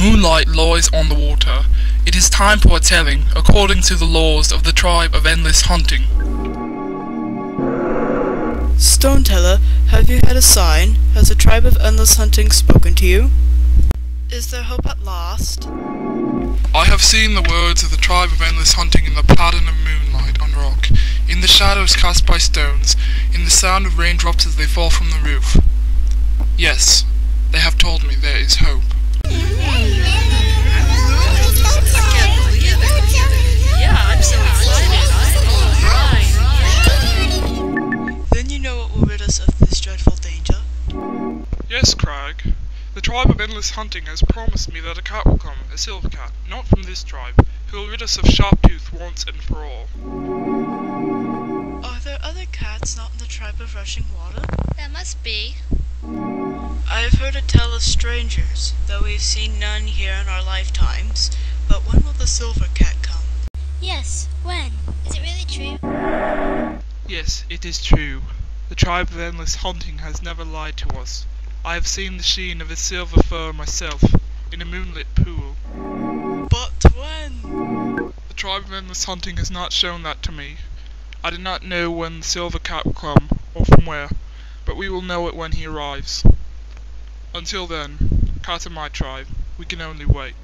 Moonlight lies on the water. It is time for a telling, according to the laws of the tribe of endless hunting. Stoneteller, have you had a sign? Has the tribe of endless hunting spoken to you? Is there hope at last? I have seen the words of the tribe of endless hunting in the pattern of moonlight on rock, in the shadows cast by stones, in the sound of raindrops as they fall from the roof. Yes, they have told me there is hope. Yes, Crag. The tribe of endless hunting has promised me that a cat will come, a silver cat, not from this tribe, who will rid us of Sharptooth once and for all. Are there other cats not in the tribe of rushing water? There must be. I have heard it tell of strangers, though we've seen none here in our lifetimes. But when will the silver cat come? Yes, when? Is it really true? Yes, it is true. The tribe of endless hunting has never lied to us. I have seen the sheen of a silver fur myself, in a moonlit pool. But when? The tribe of endless hunting has not shown that to me. I do not know when the silver cap will come, or from where, but we will know it when he arrives. Until then, cat of my tribe, we can only wait.